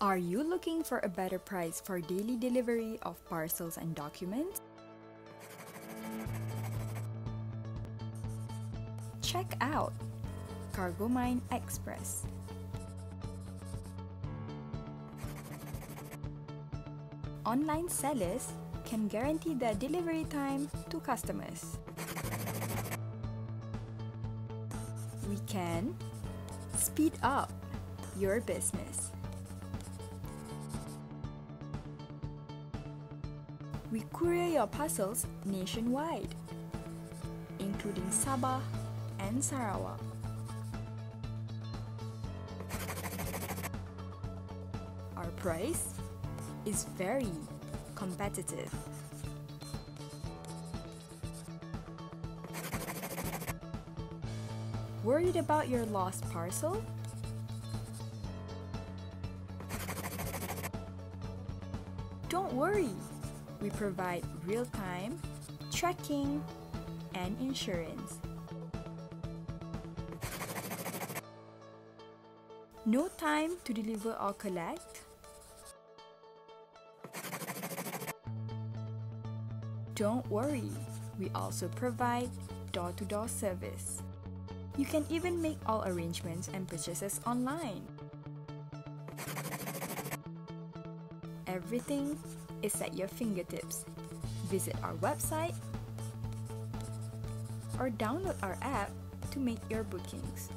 Are you looking for a better price for daily delivery of parcels and documents? Check out Kargomind Express. Online sellers can guarantee their delivery time to customers. We can speed up your business. We courier your parcels nationwide, including Sabah and Sarawak. Our price is very competitive. Worried about your lost parcel? Don't worry, we provide real time tracking and insurance. No time to deliver or collect? Don't worry, we also provide door to door service. You can even make all arrangements and purchases online. Everything is at your fingertips. Visit our website or download our app to make your bookings.